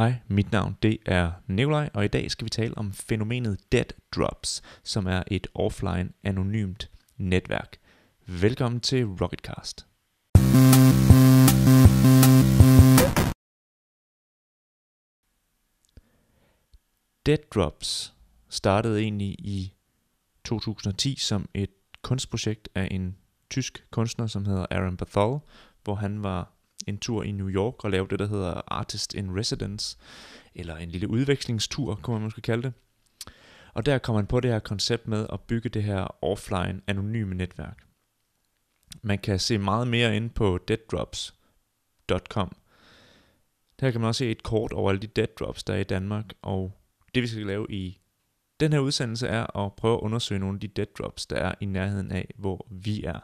Hej, mit navn det er Nikolaj, og i dag skal vi tale om fænomenet Dead Drops, som er et offline anonymt netværk. Velkommen til Rocketcast. Dead Drops startede egentlig i 2010 som et kunstprojekt af en tysk kunstner, som hedder Aaron Bathol, hvor han var en tur i New York og lave det, der hedder Artist in Residence, eller en lille udvekslingstur, kunne man måske kalde det. Og der kom man på det her koncept med at bygge det her offline anonyme netværk. Man kan se meget mere ind på deaddrops.com. Der kan man også se et kort over alle de deaddrops, der er i Danmark, og det vi skal lave i den her udsendelse er at prøve at undersøge nogle af de deaddrops, der er i nærheden af, hvor vi er.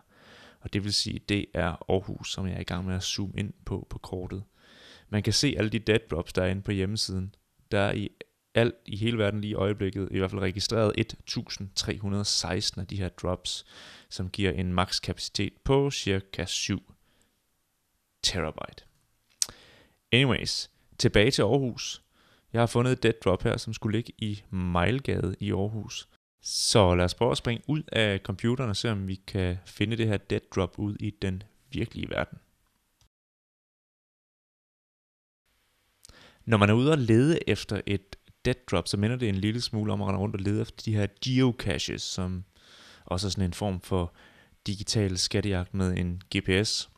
Og det vil sige, det er Aarhus, som jeg er i gang med at zoome ind på på kortet. Man kan se alle de dead drops, der er inde på hjemmesiden. Der er i alt i hele verden lige i øjeblikket i hvert fald registreret 1316 af de her drops, som giver en max kapacitet på cirka 7 terabyte. Anyways, tilbage til Aarhus. Jeg har fundet et dead drop her, som skulle ligge i Mejlgade i Aarhus. Så lad os prøve at springe ud af computeren og se, om vi kan finde det her dead drop ud i den virkelige verden. Når man er ude og lede efter et dead drop, så minder det en lille smule om at rende rundt og lede efter de her geocaches, som også er sådan en form for digital skattejagt med en GPS.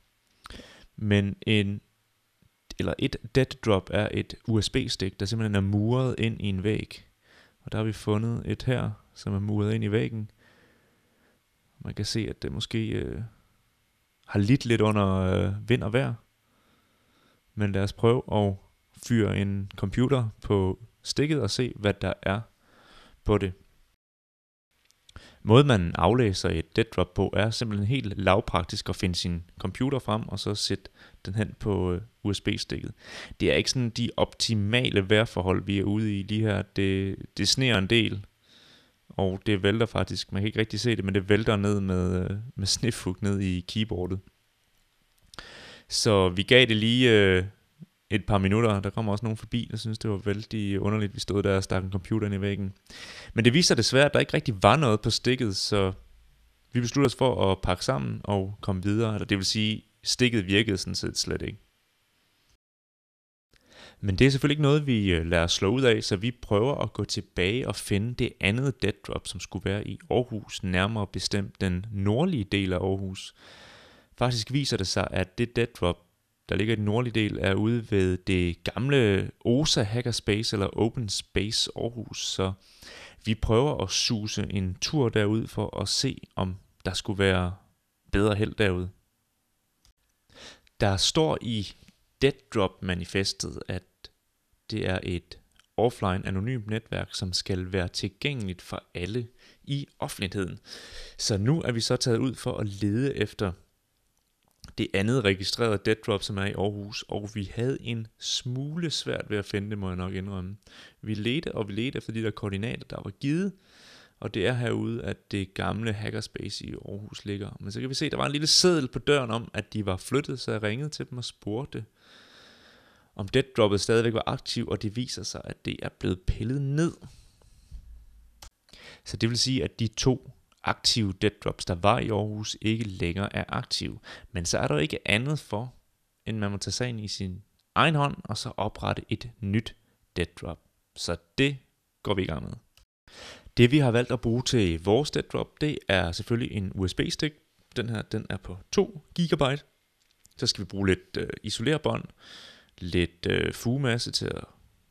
Men en eller et dead drop er et USB-stik, der simpelthen er muret ind i en væg. Og der har vi fundet et her, som er muret ind i væggen. Man kan se, at det måske øh, har lidt lidt under øh, vind og vejr. Men lad os prøve at fyre en computer på stikket og se, hvad der er på det. Måden man aflæser et dead drop på er simpelthen helt lavpraktisk at finde sin computer frem og så sætte den hen på øh, USB-stikket. Det er ikke sådan de optimale vejrforhold, vi er ude i lige her. Det, det sneer en del, og det vælter faktisk, man kan ikke rigtig se det, men det vælter ned med, øh, med snefug ned i keyboardet. Så vi gav det lige øh, et par minutter. Der kom også nogen forbi, der synes det var vældig underligt, vi stod der og stak en computer ind i væggen. Men det viser desværre, at der ikke rigtig var noget på stikket, så vi besluttede os for at pakke sammen og komme videre. Eller det vil sige, stikket virkede sådan set slet ikke. Men det er selvfølgelig ikke noget, vi øh, lader os slå ud af, så vi prøver at gå tilbage og finde det andet dead drop, som skulle være i Aarhus, nærmere bestemt den nordlige del af Aarhus. Faktisk viser det sig, at det dead drop, der ligger i den nordlige del, er ude ved det gamle OSA Hackerspace eller Open Space Aarhus. Så vi prøver at suse en tur derud for at se, om der skulle være bedre held derude. Der står i Dead Drop manifestet, at det er et offline anonymt netværk, som skal være tilgængeligt for alle i offentligheden. Så nu er vi så taget ud for at lede efter det andet registrerede dead drop, som er i Aarhus, og vi havde en smule svært ved at finde det, må jeg nok indrømme. Vi ledte og vi ledte efter de der koordinater, der var givet, og det er herude, at det gamle hackerspace i Aarhus ligger. Men så kan vi se, at der var en lille seddel på døren om, at de var flyttet, så jeg ringede til dem og spurgte, om dead droppet stadigvæk var aktiv, og det viser sig, at det er blevet pillet ned. Så det vil sige, at de to aktive dead drops, der var i Aarhus, ikke længere er aktive. Men så er der ikke andet for, end man må tage sagen i sin egen hånd, og så oprette et nyt dead drop. Så det går vi i gang med. Det vi har valgt at bruge til vores dead drop, det er selvfølgelig en USB-stik. Den her, den er på 2 GB. Så skal vi bruge lidt øh, isolerbånd, lidt øh, fugemasse til at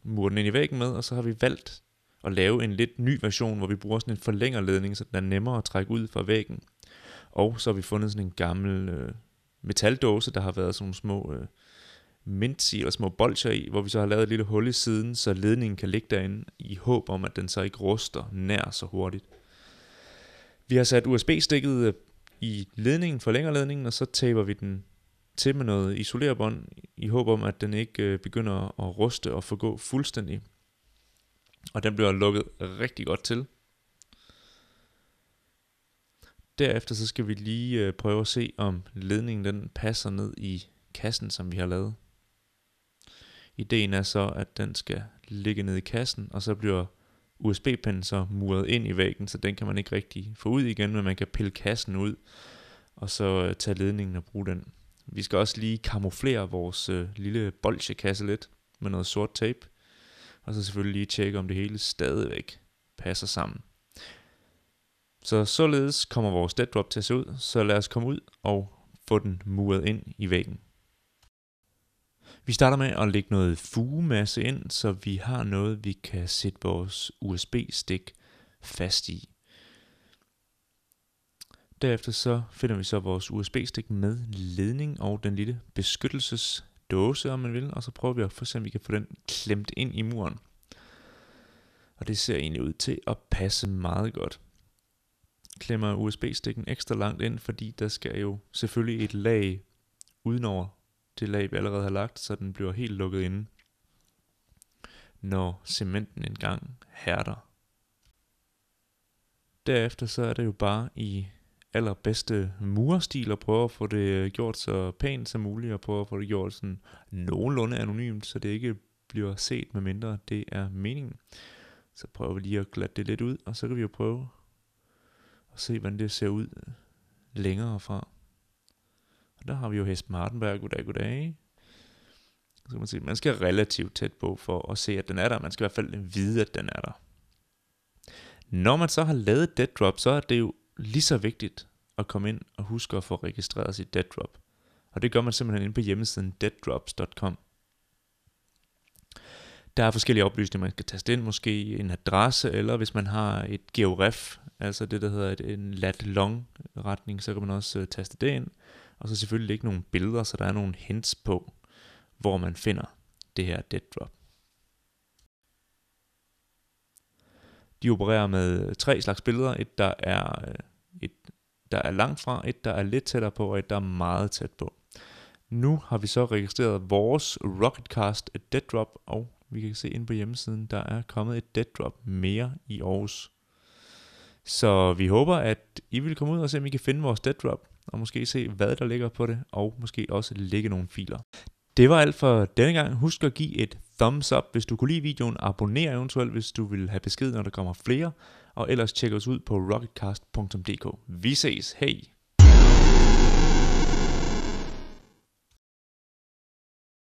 mure den ind i væggen med, og så har vi valgt at lave en lidt ny version, hvor vi bruger sådan en forlængerledning, så den er nemmere at trække ud fra væggen. Og så har vi fundet sådan en gammel øh, metaldåse, der har været sådan nogle små øh, mints i, eller små bolcher i, hvor vi så har lavet et lille hul i siden, så ledningen kan ligge derinde, i håb om, at den så ikke ruster nær så hurtigt. Vi har sat USB-stikket øh, i ledningen, forlængerledningen, og så taber vi den til med noget isolerbånd, i håb om, at den ikke øh, begynder at ruste og forgå fuldstændig. Og den bliver lukket rigtig godt til. Derefter så skal vi lige øh, prøve at se, om ledningen den passer ned i kassen, som vi har lavet. Ideen er så, at den skal ligge ned i kassen, og så bliver USB-pinden så muret ind i væggen, så den kan man ikke rigtig få ud igen, men man kan pille kassen ud, og så øh, tage ledningen og bruge den. Vi skal også lige kamuflere vores øh, lille bolsjekasse lidt med noget sort tape, og så selvfølgelig lige tjekke, om det hele stadigvæk passer sammen. Så således kommer vores dead drop til at se ud, så lad os komme ud og få den muret ind i væggen. Vi starter med at lægge noget fugemasse ind, så vi har noget, vi kan sætte vores USB-stik fast i. Derefter så finder vi så vores USB-stik med ledning og den lille beskyttelsesdåse, om man vil, og så prøver vi at få se, om vi kan få den klemt ind i muren. Og det ser egentlig ud til at passe meget godt. Klemmer USB-stikken ekstra langt ind, fordi der skal jo selvfølgelig et lag udenover det lag, vi allerede har lagt, så den bliver helt lukket inde, når cementen engang hærder. Derefter så er det jo bare i allerbedste murstil og prøve at få det øh, gjort så pænt som muligt, og prøve at få det gjort sådan nogenlunde anonymt, så det ikke bliver set, med mindre det er meningen. Så prøver vi lige at glatte det lidt ud, og så kan vi jo prøve at se, hvordan det ser ud øh, længere fra. Og der har vi jo Hest Martenberg, goddag, goddag. Så kan man sige, man skal relativt tæt på for at se, at den er der. Man skal i hvert fald vide, at den er der. Når man så har lavet dead drop, så er det jo lige så vigtigt at komme ind og huske at få registreret sit dead drop. Og det gør man simpelthen ind på hjemmesiden deaddrops.com. Der er forskellige oplysninger, man skal taste ind, måske en adresse, eller hvis man har et georef, altså det der hedder et, en lat long retning, så kan man også uh, taste det ind. Og så selvfølgelig ikke nogle billeder, så der er nogle hints på, hvor man finder det her dead drop. De opererer med tre slags billeder. Et, der er, øh, der er langt fra, et, der er lidt tættere på, og et, der er meget tæt på. Nu har vi så registreret vores Rocketcast Dead Drop, og vi kan se ind på hjemmesiden, der er kommet et Dead Drop mere i Aarhus. Så vi håber, at I vil komme ud og se, om I kan finde vores Dead Drop og måske se, hvad der ligger på det, og måske også lægge nogle filer. Det var alt for denne gang. Husk at give et thumbs up, hvis du kunne lide videoen. Abonner eventuelt, hvis du vil have besked, når der kommer flere. Og ellers tjek os ud på rocketcast.dk. Vi ses. Hej!